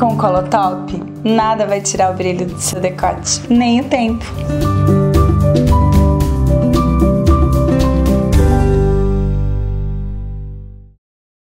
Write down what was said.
Com o Colotop, nada vai tirar o brilho do seu decote, nem o tempo.